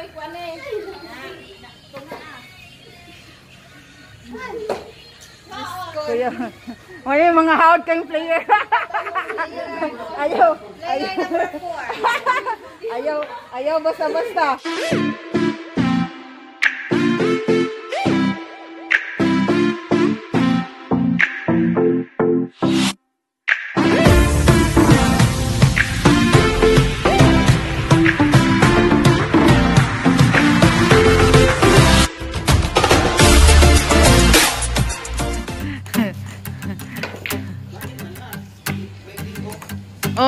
mo ikuan eh. Kuya. Yung mga hawd kayong player. ayaw. Player number 4. Ayaw. Ayaw basta-basta.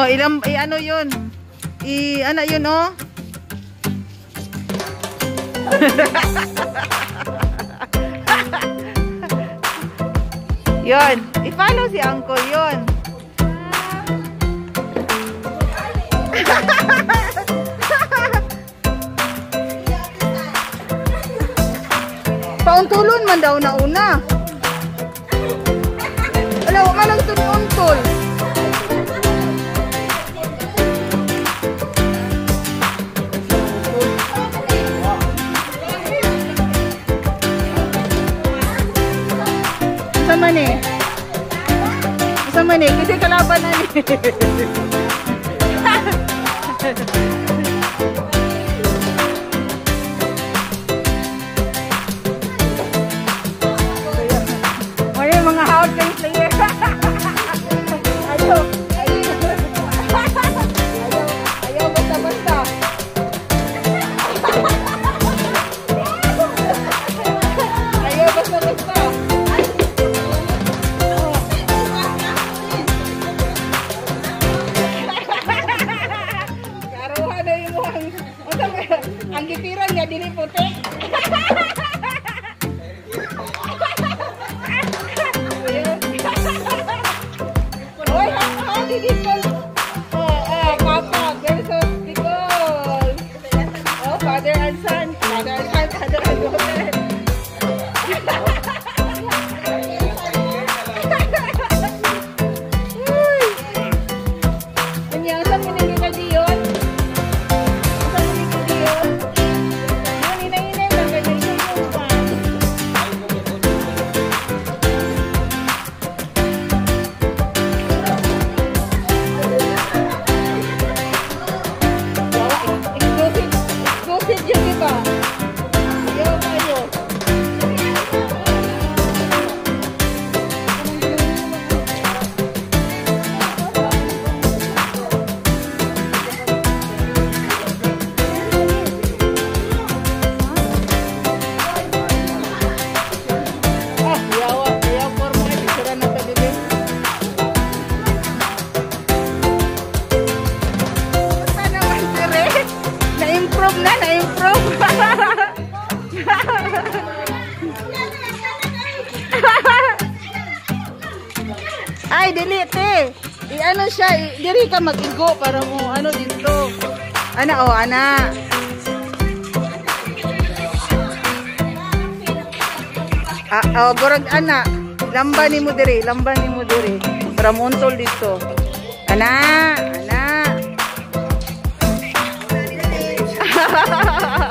Oh, ilang, i ano yun? I, ano yun, oh? yun. I-follow si Uncle yun. Pauntulon man daw na una. Wala, wala lang ito Sa man eh. Kasi kalaban na ni. Iya, Anggi Piron ya diri putih. Oi, oh, di Na-improve na, na-improve. Ay, delete. Siya, i- diri ka mag-igo para mo, ano dito. Ana, oh, ana. Ah, oh, burag ana. Lamba ni mo diri, lamba ni mo diri. Para mo untol dito. Ana, ana.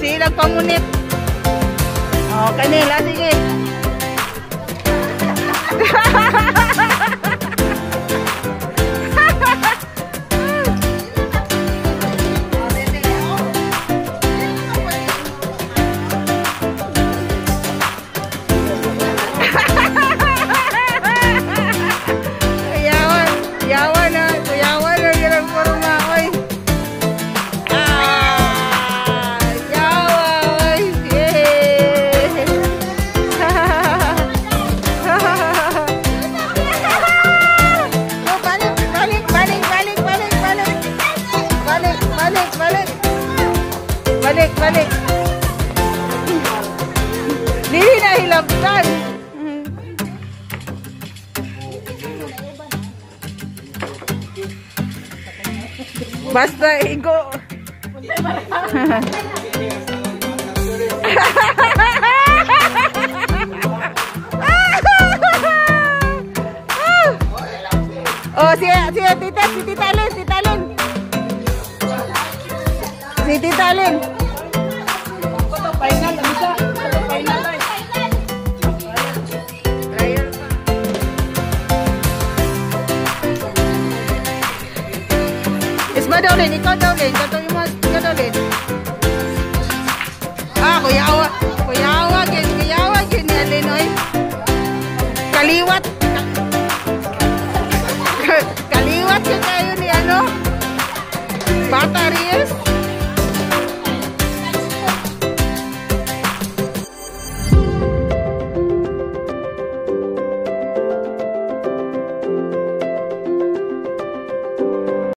Sila pamunit. Oh, kanila sige. Balik, balik. Balik, balik. Dili na hilabtan. Basta igo. Si Tita, Alin. Final, siya? Final na Trial pa. Is ba daw Lin? Ikaw daw Lin. Katuloy mo. Ikaw daw Lin. Ah, Kuya Awa. Kuya Awa. Gin, Kuya Awa. Ni Alin, oy. Kaliwat. Kaliwat ka kayo ni ano? Bata rin.